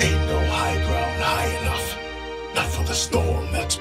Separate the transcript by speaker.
Speaker 1: Ain't no high ground high enough. Not for the storm that's